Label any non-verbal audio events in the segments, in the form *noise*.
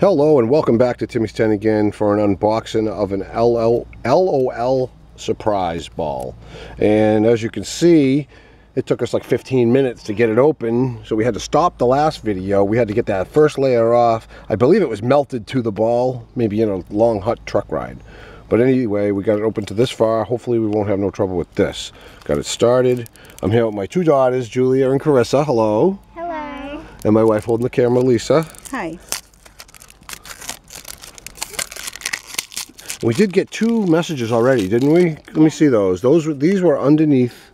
Hello and welcome back to Timmy's 10 again for an unboxing of an LL, LOL surprise ball. And as you can see, it took us like 15 minutes to get it open, so we had to stop the last video. We had to get that first layer off. I believe it was melted to the ball, maybe in a long hot truck ride. But anyway, we got it open to this far. Hopefully we won't have no trouble with this. Got it started. I'm here with my two daughters, Julia and Carissa. Hello. Hello. And my wife holding the camera, Lisa. Hi. We did get two messages already, didn't we? Let me see those. Those were these were underneath.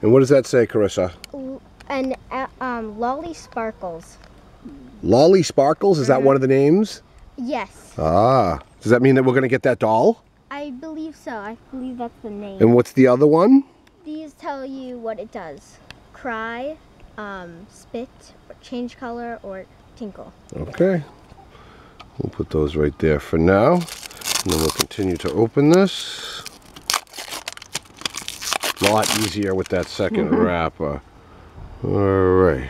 And what does that say, Carissa? And uh, um, Lolly Sparkles. Lolly Sparkles, is that one of the names? Yes, Ah. Does that mean that we're gonna get that doll? I believe so. I believe that's the name. And what's the other one? These tell you what it does. Cry, um, spit, or change color, or tinkle. Okay. We'll put those right there for now. And then we'll continue to open this. A lot easier with that 2nd mm-hmm. wrapper. Alright.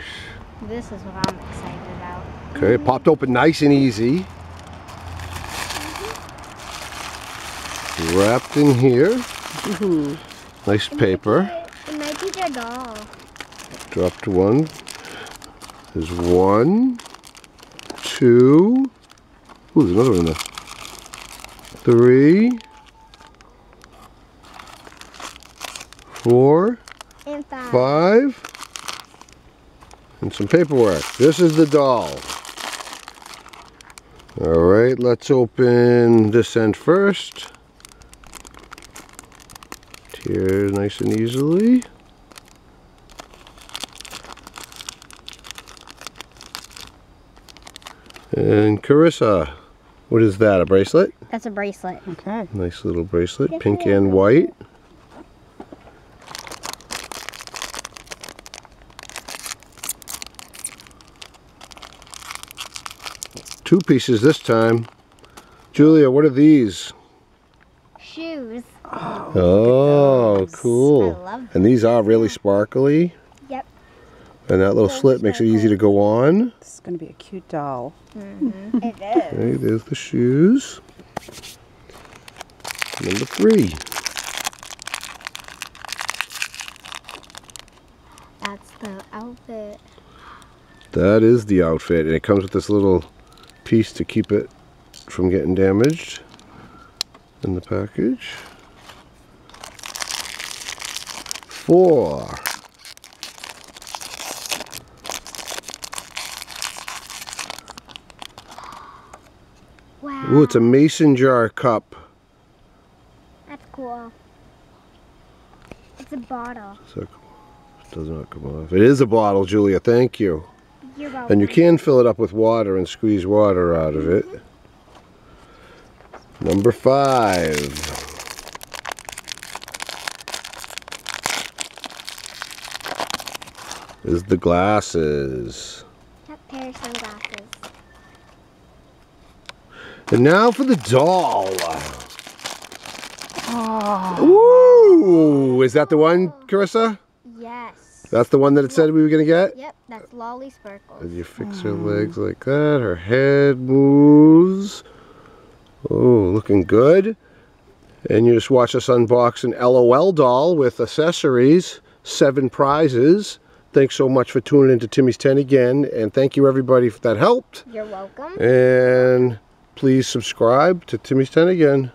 This is what I'm excited about. Okay, it mm-hmm. popped open nice and easy. Mm-hmm. Wrapped in here. Nice paper. It might be their doll. Dropped one. There's one, two. Ooh, there's another one there. Three, four, And five. five, and some paperwork. This is the doll. All right, let's open this end first. Here, nice and easily. And Carissa, what is that, a bracelet? That's a bracelet. Okay. Nice little bracelet, pink and white. Two pieces this time. Julia, what are these? Shoes. Oh, cool. I love And these are really sparkly. Yep. And that little Those slit makes it easy to go on. This is going to be a cute doll. Mm-hmm. It *laughs* is. Okay, there's the shoes. Number three. That's the outfit. That is the outfit, and it comes with this little piece to keep it from getting damaged in the package. Four. Wow. Ooh, it's a mason jar cup. That's cool. It's a bottle. So it does not come off. It is a bottle, Julia. Thank you. And you can fill it up with water and squeeze water out of it. Mm-hmm. Number five. Is the glasses. That pair of sunglasses. And now for the doll. Oh. Ooh! Is that the one, Carissa? Yes. That's the one that it said we were going to get? Yep, that's Lolly Sparkles. And you fix her legs like that. Her head moves. Oh, looking good. And you just watch us unbox an LOL doll with accessories, seven prizes. Thanks so much for tuning into Timmy's 10 again. And thank you everybody that helped. You're welcome. And please subscribe to Timmy's 10 again.